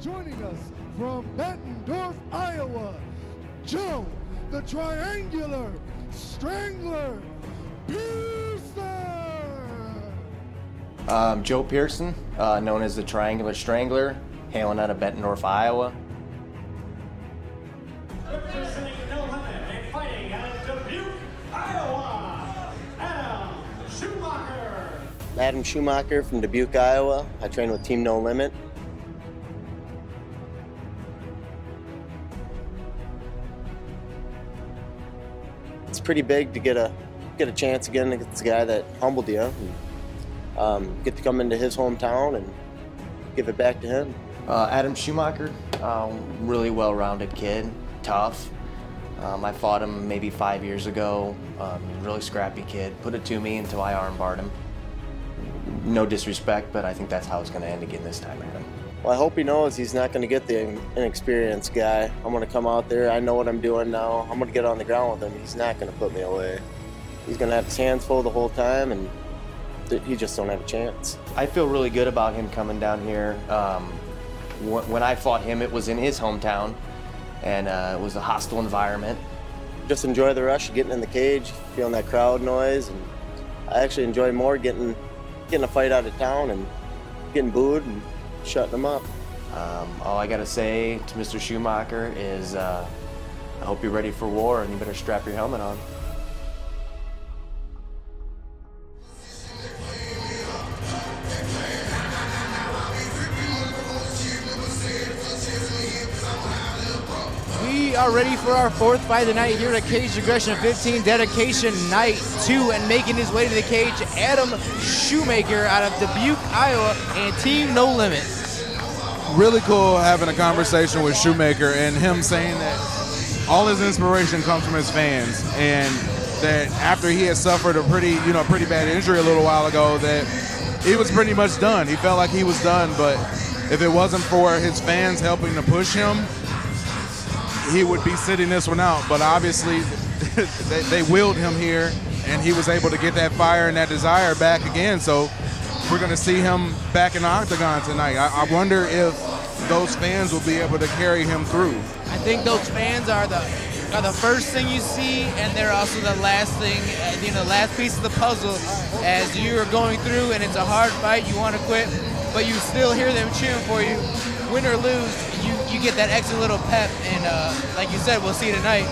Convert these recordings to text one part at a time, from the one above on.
Joining us from Bettendorf, Iowa, Joe, the Triangular Strangler Pearson. Um, Joe Pearson, uh, known as the Triangular Strangler, hailing out of Bettendorf, Iowa. Representing No Limit and fighting out of Dubuque, Iowa, Adam Schumacher. Adam Schumacher from Dubuque, Iowa. I train with Team No Limit. It's pretty big to get a get a chance again against the guy that humbled you, and, um, get to come into his hometown and give it back to him. Uh, Adam Schumacher, um, really well-rounded kid, tough. Um, I fought him maybe five years ago. Um, really scrappy kid. Put it to me until I armbarred him. No disrespect, but I think that's how it's going to end again this time, Adam. Well, I hope he knows he's not going to get the inexperienced guy. I'm going to come out there. I know what I'm doing now. I'm going to get on the ground with him. He's not going to put me away. He's going to have his hands full the whole time, and he just don't have a chance. I feel really good about him coming down here. Um, wh- when I fought him, it was in his hometown, and uh, it was a hostile environment. Just enjoy the rush, of getting in the cage, feeling that crowd noise, and I actually enjoy more getting getting a fight out of town and getting booed and shutting them up. Um, all I gotta say to Mr. Schumacher is, uh, I hope you're ready for war, and you better strap your helmet on. Are ready for our fourth fight of the night here at Cage Aggression 15 Dedication Night 2 and making his way to the cage, Adam Schumacher out of Dubuque, Iowa, and Team No Limits. really cool having a conversation with Schumacher and him saying that all his inspiration comes from his fans and that after he had suffered a pretty, you know, pretty bad injury a little while ago that he was pretty much done. He felt like he was done, but if it wasn't for his fans helping to push him, he would be sitting this one out. But obviously, they, they willed him here, and he was able to get that fire and that desire back again. So we're going to see him back in the octagon tonight. I, I wonder if those fans will be able to carry him through. I think those fans are the are the first thing you see, and they're also the last thing, uh, you know, the last piece of the puzzle as you are going through, and it's a hard fight. You want to quit, but you still hear them cheering for you. Win or lose, you you get that extra little pep, and uh, like you said, we'll see tonight.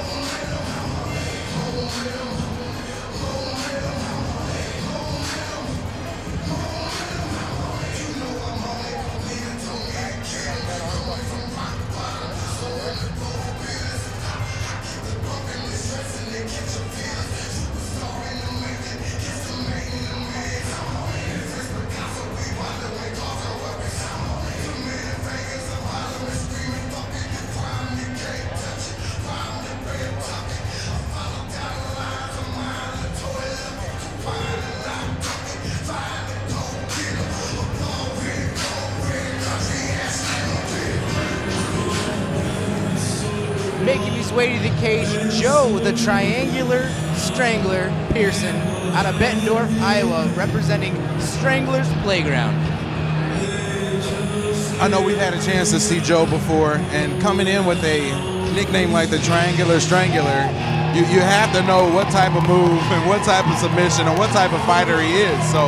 Way to the cage, Joe, the Triangular Strangler Pearson, out of Bettendorf, Iowa, representing Strangler's Playground. I know we've had a chance to see Joe before, and coming in with a nickname like the Triangular Strangler, you, you have to know what type of move and what type of submission and what type of fighter he is. So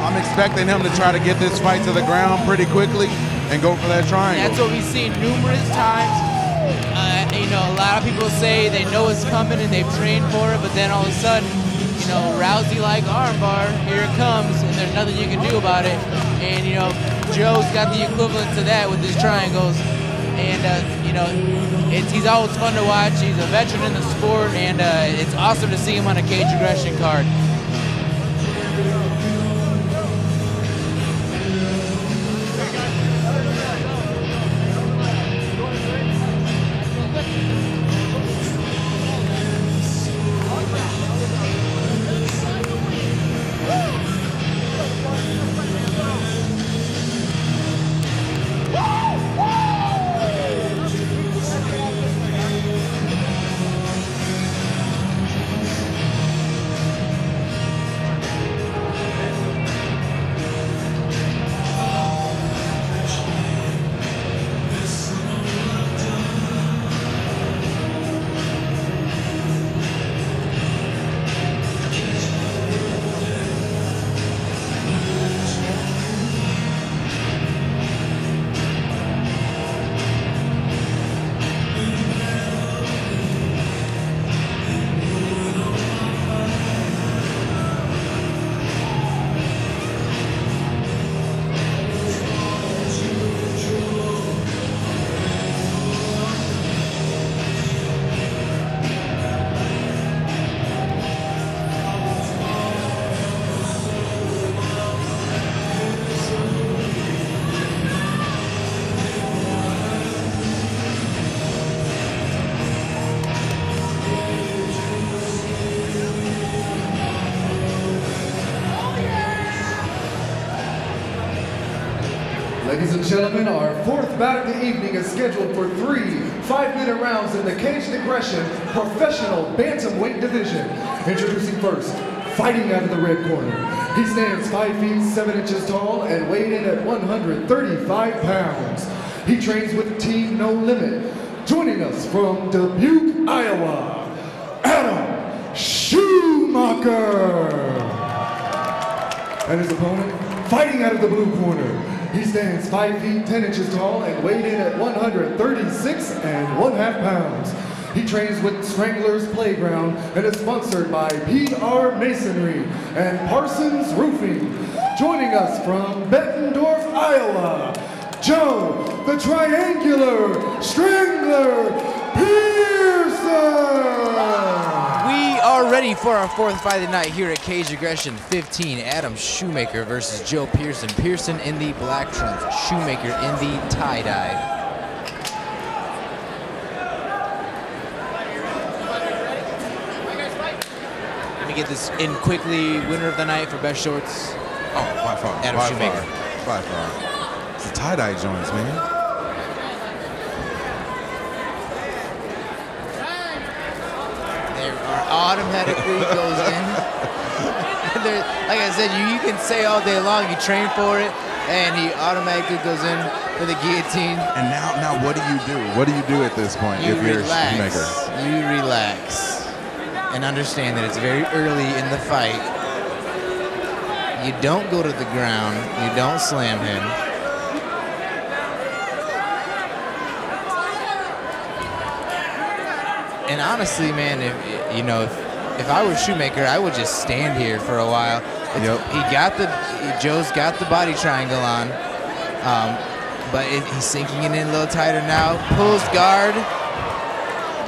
I'm expecting him to try to get this fight to the ground pretty quickly and go for that triangle. That's what we've seen numerous times. Uh, you know, a lot of people say they know it's coming and they've trained for it, but then all of a sudden, you know, Rousey like armbar, here it comes, and there's nothing you can do about it. And you know, Joe's got the equivalent to that with his triangles. And uh, you know, it's, he's always fun to watch. He's a veteran in the sport, and uh, it's awesome to see him on a cage aggression card. And gentlemen, our fourth bout of the evening is scheduled for three five-minute rounds in the Caged Aggression Professional Bantamweight Division. Introducing first, fighting out of the red corner. He stands 5 feet 7 inches tall and weighed in at 135 pounds. He trains with Team No Limit. Joining us from Dubuque, Iowa, Adam Schumacher. And his opponent, fighting out of the blue corner. He stands 5 feet 10 inches tall and weighed in at 136 and 1 half pounds. He trains with Stranglers Playground and is sponsored by PR Masonry and Parsons Roofing. Joining us from Bettendorf, Iowa, Joe, the Triangular Strangler Pearson. We are ready for our fourth fight of the night here at Cage Aggression 15. Adam Schumacher versus Joe Pearson. Pearson in the black trunks, Schumacher in the tie-dye. Let me get this in quickly. Winner of the night for best shorts. Oh, by far. Adam by Schumacher. Far, by far. It's the tie-dye joints, man. There are automatically goes in. there, like I said, you, you can say all day long you train for it, and he automatically goes in for the guillotine. And now, now, what do you do? What do you do at this point You if you're relax. a Schumacher? You relax and understand that it's very early in the fight. You don't go to the ground. You don't slam him. Honestly, man, if you know, if, if I were Schumacher, I would just stand here for a while. It's- Yep. He got the Joe's got the body triangle on, um, but it, he's sinking it in a little tighter now. Pulls guard.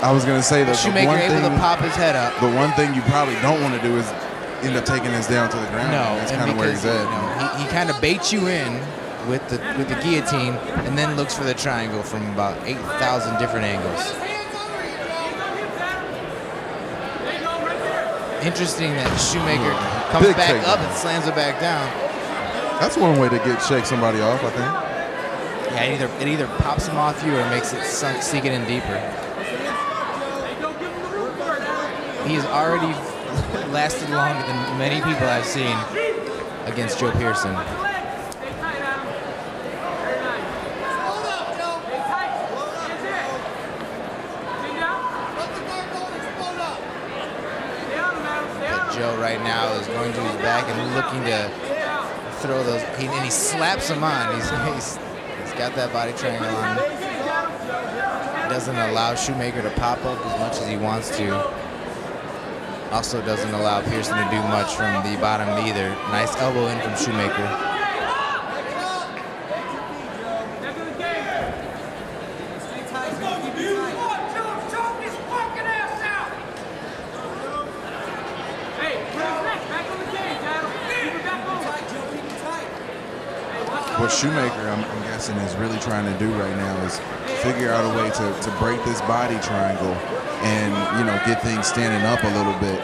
I was gonna say that the Schumacher one able thing, to pop his head up. the one thing you probably don't want to do is end up taking this down to the ground. No, that's kind of where he's at. you know, he, he kind of baits you in with the with the guillotine, and then looks for the triangle from about eight thousand different angles. Interesting that Schumacher comes Big back up and slams it back down. That's one way to get shake somebody off, I think. Yeah, it either it either pops them off you or makes it sunk, sink it in deeper. He's already lasted longer than many people I've seen against Joe Pearson. Joe right now is going to his back and looking to throw those. He, and he slaps him on. He's, he's, he's got that body triangle on. Doesn't allow Schumacher to pop up as much as he wants to. Also doesn't allow Pearson to do much from the bottom either. Nice elbow in from Schumacher. What Schumacher, I'm, I'm guessing, is really trying to do right now is figure out a way to, to break this body triangle and you know get things standing up a little bit.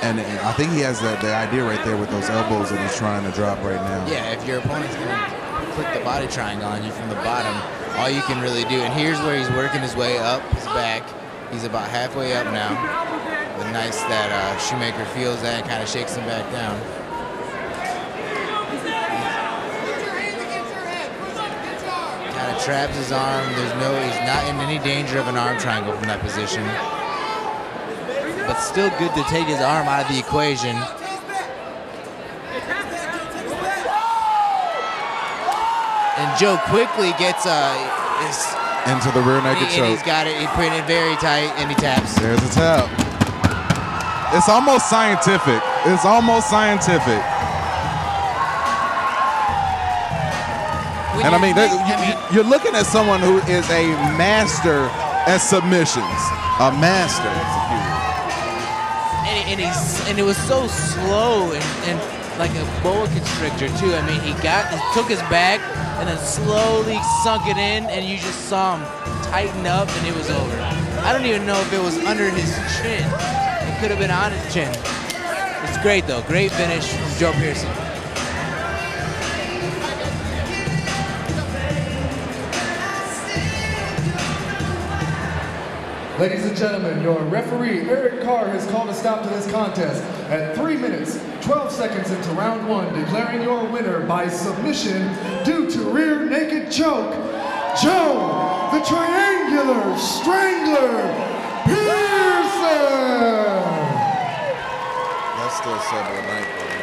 And I think he has the, the idea right there with those elbows that he's trying to drop right now. Yeah, if your opponent's gonna click the body triangle on you from the bottom, all you can really do, and here's where he's working his way up his back. He's about halfway up now. The nice that uh, Schumacher feels that and kind of shakes him back down. Kind of traps his arm. There's no, he's not in any danger of an arm triangle from that position. But still good to take his arm out of the equation. And Joe quickly gets uh, his, Into the rear he, naked and he's choke. got it. He it very tight, and he taps. There's a tap. It's almost scientific. It's almost scientific. And I mean, think- you, you're looking at someone who is a master at submissions, a master. and, and he's and it was so slow and, and like a boa constrictor too. I mean, he got he took his back and then slowly sunk it in, and you just saw him tighten up, and it was over. I don't even know if it was under his chin. It could have been on his chin. It's great though. Great finish from Joe Pearson. Ladies and gentlemen, your referee, Eric Carr, has called a stop to this contest at 3 minutes, 12 seconds into round one, declaring your winner by submission due to rear naked choke, Joe, the Triangular Strangler Pearson! That's still seven night.